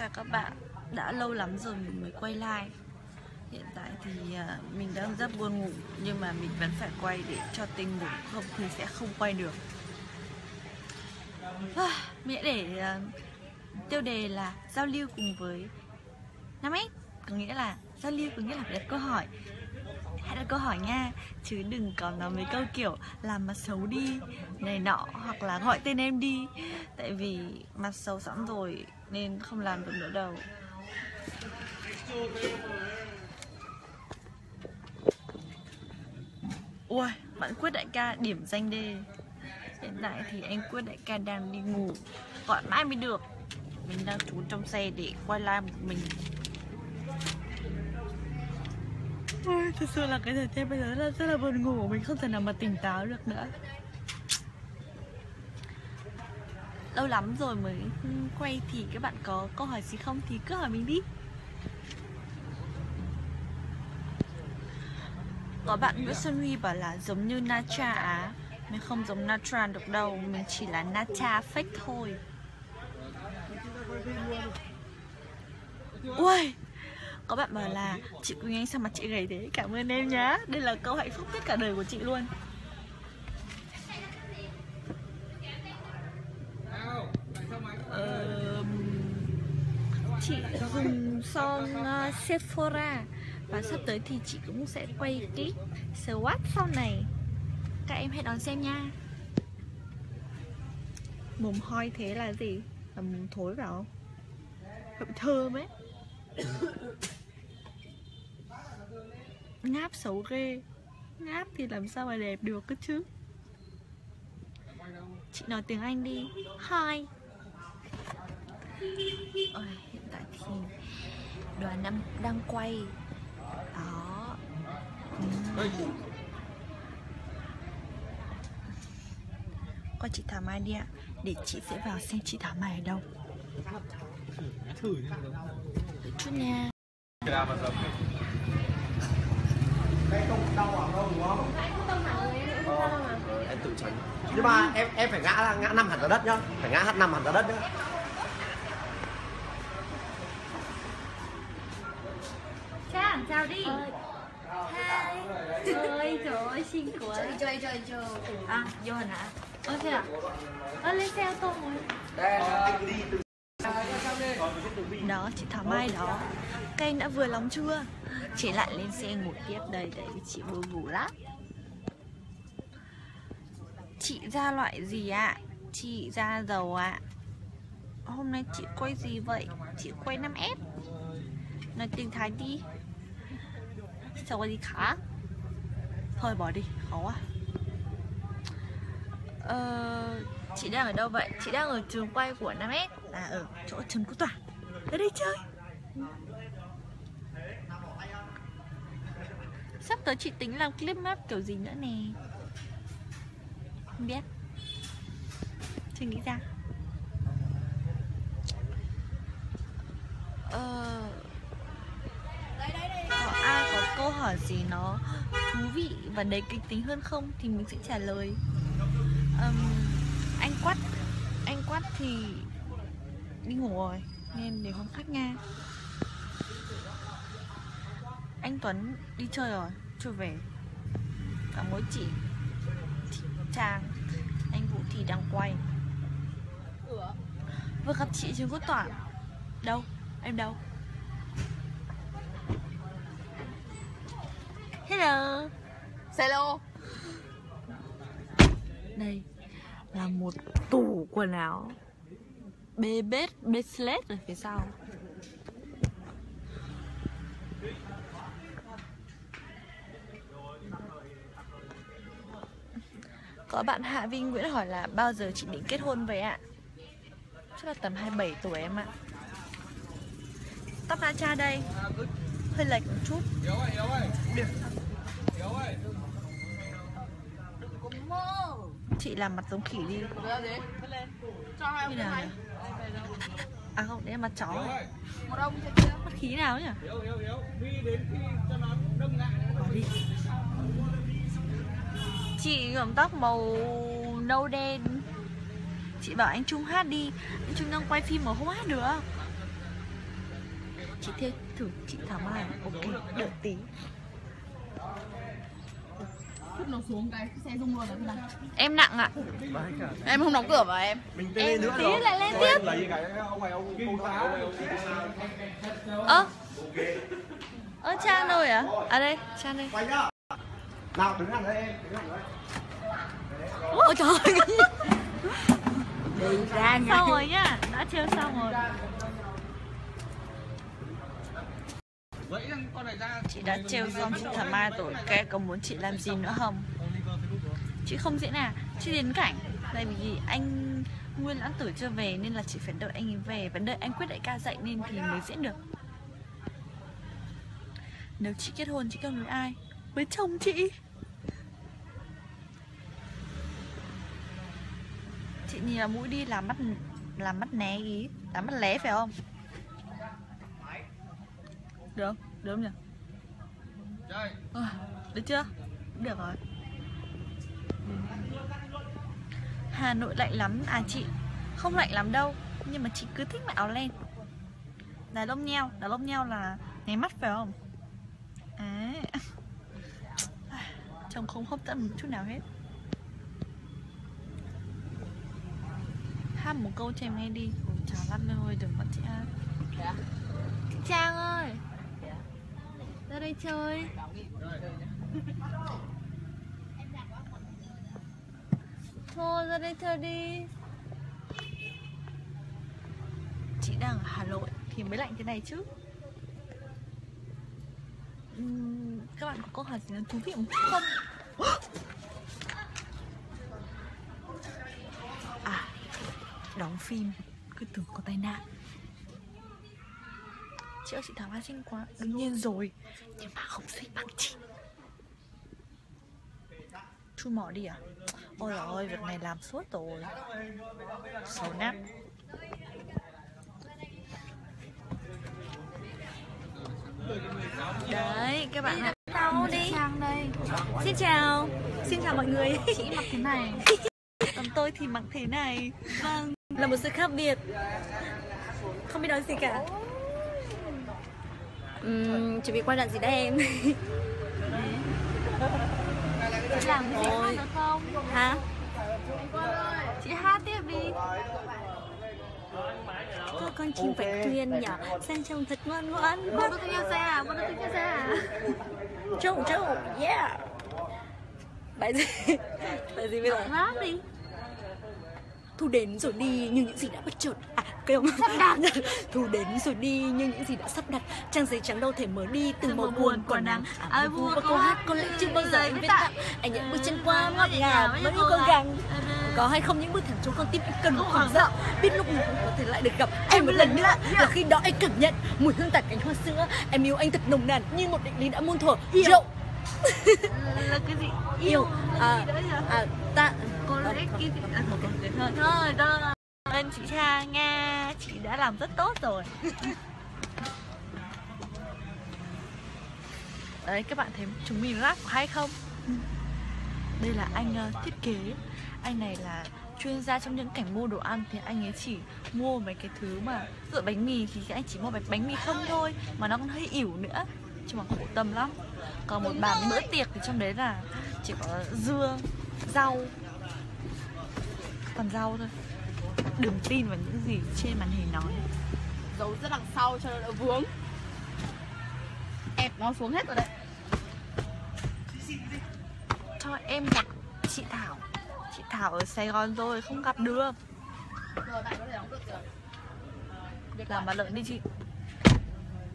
chào các bạn. Đã lâu lắm rồi mình mới quay live. Hiện tại thì à, mình đang rất buồn ngủ Nhưng mà mình vẫn phải quay để cho tinh ngủ. Không thì sẽ không quay được. À, Mình để uh, tiêu đề là giao lưu cùng với Nam X. Có nghĩa là giao lưu có nghĩa là phải đặt câu hỏi. Hãy đặt câu hỏi nha chứ đừng có nói mấy câu kiểu làm mặt xấu đi này nọ hoặc là gọi tên em đi. Tại vì mặt xấu sẵn rồi nên không làm được nữa đâu ui bạn quyết đại ca điểm danh đê hiện tại thì anh quyết đại ca đang đi ngủ. Gọi mãi mới được. Mình đang trốn trong xe để quay live một mình. Ui, thật sự là cái thời tiết bây giờ là rất là buồn ngủ. Mình không thể nào mà tỉnh táo được nữa. Lâu lắm rồi mới quay thì các bạn có câu hỏi gì không? Thì cứ hỏi mình đi. Có bạn Nguyễn Xuân Huy bảo là giống như Natra á. Mình không giống Natra được đâu, Mình chỉ là Natra fake thôi. Ui Có bạn bảo là Chị Quỳnh Anh sao mà chị gầy thế? Cảm ơn em nhá. Đây là câu hạnh phúc nhất cả đời của chị luôn Ờ, chị dùng son uh, Sephora. Và sắp tới thì chị cũng sẽ quay clip swatch sau này. Các em hãy đón xem nha. Mồm hoi thế là gì? Là mồm thối vào không? Thơm ấy. Ngáp xấu ghê. Ngáp thì làm sao mà đẹp được cơ chứ? Chị nói tiếng anh đi. Hi. Ôi, hiện tại thì đoàn năm đang quay. Đó. Uhm. qua chị Thảo Mai đi ạ. Để chị sẽ vào xem chị Thảo Mai ở đâu. Thử chút nha. Em tự tránh. Nhưng mà em em phải ngã ngã năm hẳn ra đất nhá. Phải ngã năm hẳn ra đất nhá Trang, chào đi? Hai. Ôi trời ơi xinh quá. Chơi chơi chơi chơi. À, vô hình hả? Ơ thế à? Ơ lên xe ô tô rồi đó chị Thảo Mai đó. Các đã vừa lắm chưa? Chị lại lên xe ngủ tiếp đây tại vì chị buồn ngủ lắm. Chị ra loại gì ạ? Chị ra dầu ạ. Hôm nay chị quay gì vậy? Chị quay 5S nói tiếng Thái đi sao đi khá thôi bỏ đi khó quá ờ, chị đang ở đâu vậy? chị đang ở trường quay của nam s là ở chỗ Trần Quốc Toản tới đây chơi. Sắp tới chị tính làm clip map kiểu gì nữa nè? Không biết. Chưa nghĩ ra. Ờ, câu hỏi gì nó thú vị và đầy kịch tính hơn không thì mình sẽ trả lời. Um, anh quát anh quát thì đi ngủ rồi nên để hôm khác nha. Anh Tuấn đi chơi rồi chưa về. Cả mỗi chị, chị Trang anh Vũ thì đang quay. Vừa gặp chị trên Quốc Tỏa đâu? Em đâu? Hello. Hello. Đây là một tủ quần áo. Bê bết bê sled ở phía sau. Có bạn Hạ Vinh Nguyễn hỏi là bao giờ chị định kết hôn vậy ạ? Chắc là tầm 27 tuổi em ạ. Tóc Na Cha đây. Hơi lệch một chút. Được chị làm mặt giống khỉ đi. Như nào nhỉ? à không đấy là mặt chó. Này. khí nào nhỉ? Bỏ đi. Chị nhuộm tóc màu nâu đen. Chị bảo anh Trung hát đi. Anh Trung đang quay phim mà không hát được. Chị theo thử chị thảo mai. Ok đợi tí nó xuống cái xe rung luôn rồi em nặng ạ Em không đóng cửa vào em. mình lên nữa tí rồi lại lên tiếp lấy cái ông này ông cô tá ơ ơ cha rồi à à đây cha đây quay nhá nào đứng hẳn đây em đứng hẳn đây ôi trời ơi Đi ra nha xong rồi nhá đã chơi xong rồi chị đã trêu xong chị thảo mai rồi, cái có muốn chị làm gì nữa không? Chị không diễn à? Chị đến cảnh. Tại vì anh nguyên lãng tử chưa về nên là chị phải đợi anh ấy về và đợi anh quyết đại ca dậy nên thì mới diễn được. Nếu chị kết hôn, chị kết hôn với ai? Với chồng chị. Chị nhìn là mũi đi làm mắt làm mắt né ý làm mắt lé phải không? Được không được không nhỉ? À, được chưa? Được rồi. Hà Nội lạnh lắm. À chị Không lạnh lắm đâu Nhưng mà chị cứ thích mặc áo len. Đá lông nheo Đá lông nheo là nháy mắt phải không? À. Chồng không hấp dẫn một chút nào hết. Hát một câu cho em nghe đi. Ủa, Chào lăn thôi đừng bắt chị hát Trang ơi ra đây chơi. Thôi, ra đây chơi đi. Chị đang ở Hà Nội thì mới lạnh thế này chứ. Các bạn có câu hỏi gì là thú vị không? À Đóng phim, Cứ tưởng có tai nạn. Chị ơi chị Thảo Mai xinh quá. Đương nhiên rồi Nhưng mà không xinh bằng chị. Chu mỏ đi à? Ôi dồi ôi, việc này làm suốt rồi. Xấu nát. Đấy, các bạn ạ. Tao đi. Đây. Xin chào. Xin chào mọi người. Chị mặc thế này. Còn tôi thì mặc thế này. Vâng. Là một sự khác biệt. Không biết nói gì cả Uhm, chuẩn bị quay đoạn gì đấy em Chị làm hát được không? Hả? Chị hát tiếp đi Cô con chim phải khuyên nhỏ Sang trông thật ngoan ngoãn tôi theo xe à? Tôi theo xe à? Trông trông Yeah Bài gì? Bài gì bây giờ? Rap đi Thu đến rồi đi nhưng những gì đã bất chợt cái ông sắp đặt. Thu đến rồi đi nhưng những gì đã sắp đặt Trang giấy trắng đâu thể mở đi từng màu buồn quả nắng. À vui và câu hát có lẽ chưa bao giờ viết tặng? Anh nhận bước chân qua ngọt ngào Vẫn yêu cố gắng có hay không những bước thẳng trong con tim em cần một khoảng rộng biết lúc nào cũng có thể lại được gặp em một lần nữa. và khi đó anh cảm nhận mùi hương tạt cánh hoa sữa em yêu anh thật nồng nàn như một định lý đã muôn thuở. Rượu. Là cái gì? yêu. À, à, ta Cô lấy cái gì? À, một thôi. Thôi, thôi Ơn chị Cha Nga Chị đã làm rất tốt rồi. Đấy các bạn thấy chúng mình rap có hay không? Đây là anh uh, thiết kế. Anh này là chuyên gia trong những cảnh mua đồ ăn Thì anh ấy chỉ mua mấy cái thứ mà dựa bánh mì thì anh chỉ mua bánh, bánh mì không thôi Mà nó còn hơi ỉu nữa chứ mà khổ tâm lắm. Còn một bàn bữa tiệc thì trong đấy là Chỉ có dưa, rau Toàn rau thôi. Đừng tin vào những gì trên màn hình nói Giấu rất đằng sau cho nó đỡ vướng. Ép nó xuống hết rồi đấy. Cho em gặp chị Thảo Chị Thảo ở Sài Gòn rồi không gặp được Rồi bạn có thể đóng được chưa? Làm bà lợn đi chị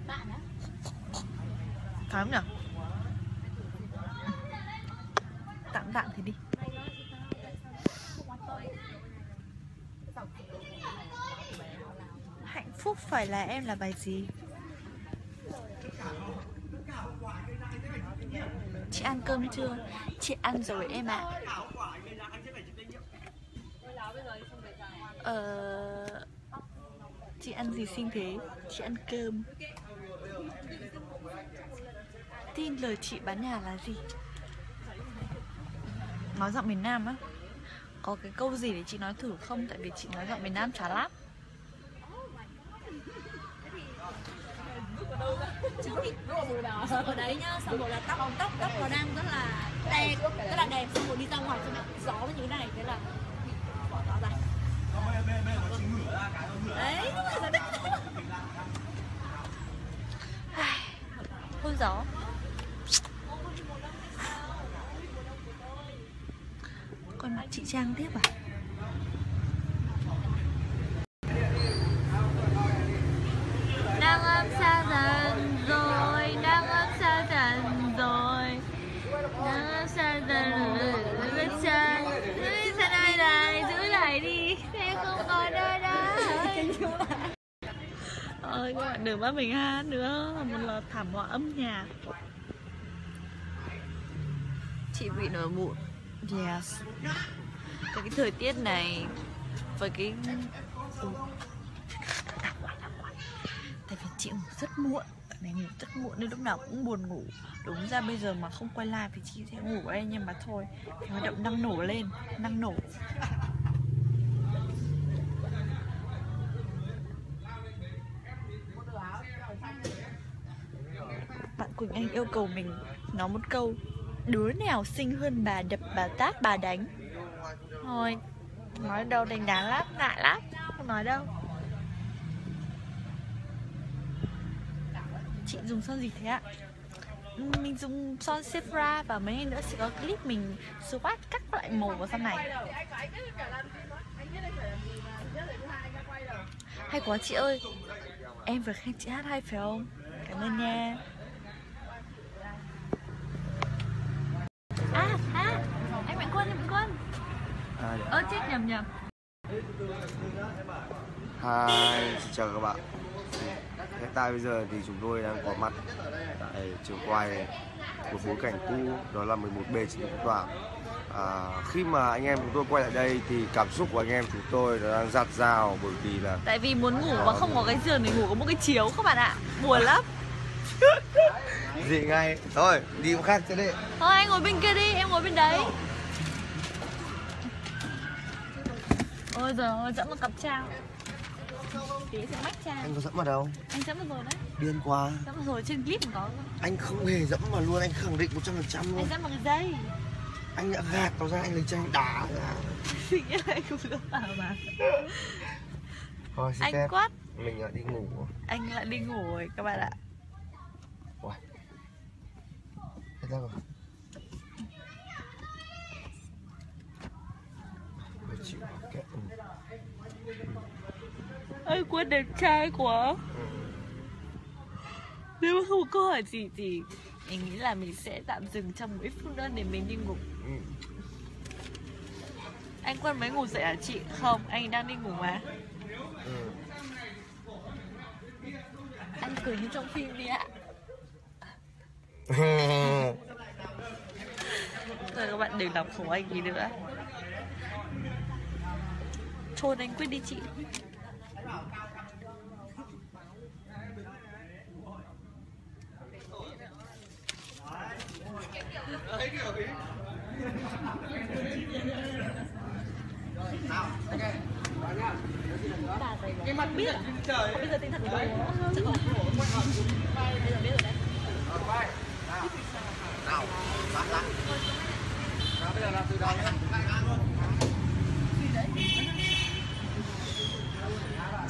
Bạn á. Phải không nhỉ? Tặng tặng thì đi Hạnh phúc phải là em là bài gì? Chị ăn cơm chưa? Chị ăn rồi em ạ Ờ... Chị ăn gì xinh thế? Chị ăn cơm Tin lời chị bán nhà là gì? Nói giọng miền Nam á Có cái câu gì để chị nói thử không? Tại vì chị nói giọng miền Nam chả lắm đó ở đấy nhá xong rồi là tóc tóc tóc nó đang rất là đẹp rất là đẹp. Xong rồi đi ra ngoài xong rồi gió như thế này thế là bị bỏ nó ra. Đấy hôn gió. Còn chị Trang tiếp à? Đang ấm xa dần rồi Đang ấm xa dần rồi Đang ấm xa dần rồi Bước chân Giữ xa đây này Giữ lại đi Sẽ không còn nơi đây Ôi các bạn đừng bắt mình hát nữa. Một là thảm họa âm nhạc. Chị bị nổi mụn Yes. Cái, cái thời tiết này Với cái. Tại vì chị ngủ rất muộn. Này ngủ rất muộn nên lúc nào cũng buồn ngủ. Đúng ra bây giờ mà không quay live thì chị sẽ ngủ đây Nhưng mà thôi. Hoạt động năng nổ lên Năng nổ Bạn Quỳnh Anh yêu cầu mình nói một câu Đứa nào xinh hơn bà đập bà tát bà đánh? Thôi Nói đâu đánh đá lắm, ngại lắm Không nói đâu. Chị dùng son gì thế ạ? Mình dùng son Sephora và mấy nữa sẽ có clip mình swatch các loại màu vào son này. Hay quá chị ơi. Em vừa khen chị hát hay phải không? Cảm ơn nha À, à, anh Mạnh Quân, anh Mạnh Quân Ơ chết nhầm nhầm. Hi, xin chào các bạn. Hiện tại bây giờ thì chúng tôi đang có mặt tại trường quay một bối cảnh cũ đó là 11B trên Quốc Tòa à, Khi mà anh em chúng tôi quay lại đây thì cảm xúc của anh em chúng tôi nó đang giặt rào bởi vì là Tại vì muốn ngủ mà không có cái giường thì ngủ có một cái chiếu các bạn ạ. Buồn lắm. Gì ngay. Thôi, đi chỗ khác cho đi. Thôi anh ngồi bên kia đi, em ngồi bên đấy Ôi giời ơi, dẫn một cặp trang Tí sẽ mách trang Anh có dẫm vào đâu? Anh dẫn vào rồi đấy. Điên quá. Dẫn vào rồi trên clip cũng có. Anh không hề dẫm vào luôn, anh khẳng định 100% luôn. Anh dẫn vào cái dây. Anh đã gạt nó ra, anh lấy chân anh đá ra. Nghĩa là anh không dẫn vào mà. Thôi, xin Anh phép. quát. Mình lại đi ngủ. Anh lại đi ngủ rồi các bạn ạ. Hết ra rồi Tôi chịu kệ ừ. Anh Quân đẹp trai quá Nếu không có câu hỏi gì thì Mình nghĩ là mình sẽ tạm dừng trong mấy phút nữa để mình đi ngủ Ừ. Anh Quân mới ngủ dậy hả chị? Không, anh đang đi ngủ mà Ừ. Anh cười như trong phim đi ạ Rồi các bạn đừng làm khổ anh gì nữa Chôn anh quyết đi chị cái mặt biết không bây giờ tinh thần của tôi chắc là bây giờ biết rồi đấy Nào, Nào, lại. Nào, bây giờ là từ đầu nhé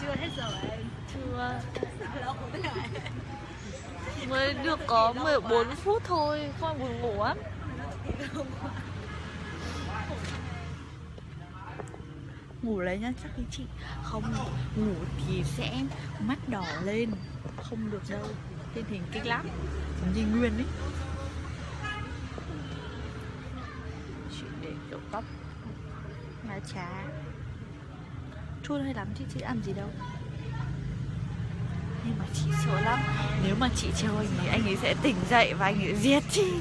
chưa hết giờ anh Chưa đâu tức là Mới được có 14 phút thôi Con buồn ngủ lắm? Ngủ lấy nhá, chắc với chị Không ngủ thì sẽ mắt đỏ lên, Không được đâu, trên hình kích lắm. Giống như Nguyên ấy. Chị để kiểu tóc Lá trà Chua hay lắm chứ, chị ăn gì đâu nhưng mà chị sợ lắm. Nếu mà chị trêu anh ấy, anh ấy sẽ tỉnh dậy và anh ấy giết chị.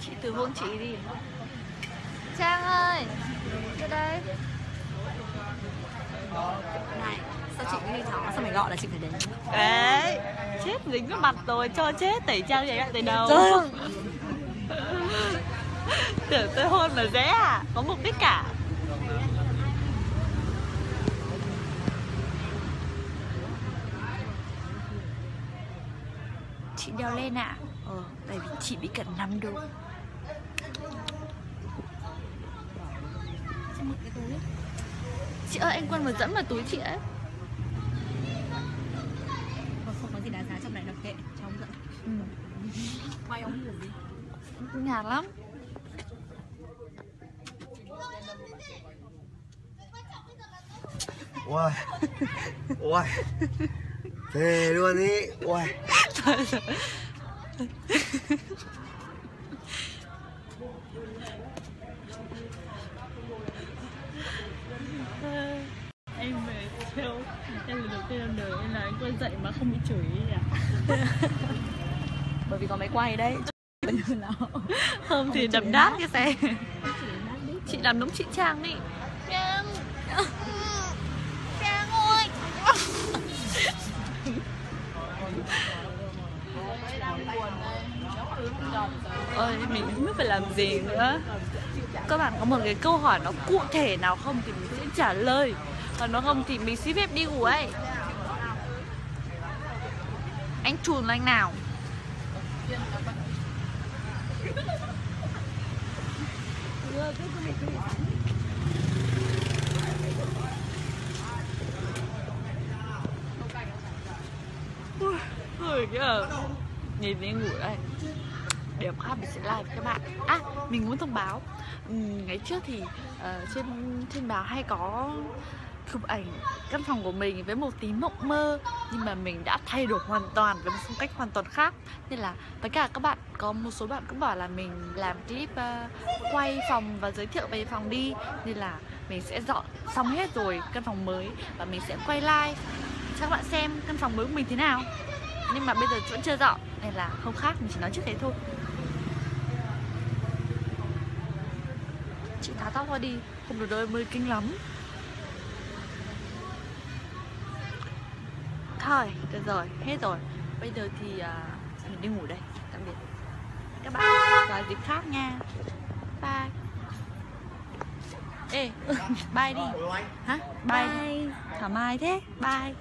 Chị từ hôn chị đi Trang ơi Ra đây này đi thỏ sao mày gọi là chị phải đến. Đấy. Chết dính vào mặt rồi Cho chết tẩy trang vậy lại từ đầu. Tưởng tôi hôn là dễ à Có mục đích cả. Chị đeo lên ạ. Ờ, tại vì chị bị cận nắm đô. Chị ơi, anh Quân vừa dẫn vào túi chị ấy Không, không có gì đáng giá trong này đâu kệ cho ông dẫn ừ. Quay ông ngủ đi Nhạt lắm. Ui Ui Thề luôn ý. Ui Em về trêu Em lần đầu tiên đời em là anh Quân dậy mà không bị chửi ấy à bởi vì có máy quay đấy. Không thì đập đát cái xe. Chị làm đúng chị Trang đi. Trang. Trang ơi. Ôi mình không biết phải làm gì nữa. Các bạn có một cái câu hỏi nó cụ thể nào không thì mình sẽ trả lời. Còn nó không thì mình xin phép đi ngủ ấy. Anh chùn là anh nào Ôi kìa Nhìn đi ngủ đây. Đẹp khác mình sẽ live với các bạn. À mình muốn thông báo. Ngày trước thì uh, trên trên báo hay có chụp ảnh căn phòng của mình với một tí mộng mơ nhưng mà mình đã thay đổi hoàn toàn với một phong cách hoàn toàn khác. Nên là tất cả các bạn có một số bạn cũng bảo là mình làm clip uh, quay phòng và giới thiệu về phòng đi. Nên là mình sẽ dọn xong hết rồi căn phòng mới và mình sẽ quay live. Cho các bạn xem căn phòng mới của mình thế nào? Nhưng mà bây giờ vẫn chưa dọn nên là không khác mình chỉ nói trước thế thôi. Chị tháo tóc ra đi không được đôi mới kinh lắm. Thôi được rồi hết rồi. Bây giờ thì à, mình đi ngủ đây tạm biệt. Các bạn vào dịp khác nha. Bye. Ê bye đi. Hả? Bye, bye. thoải mái thế. Bye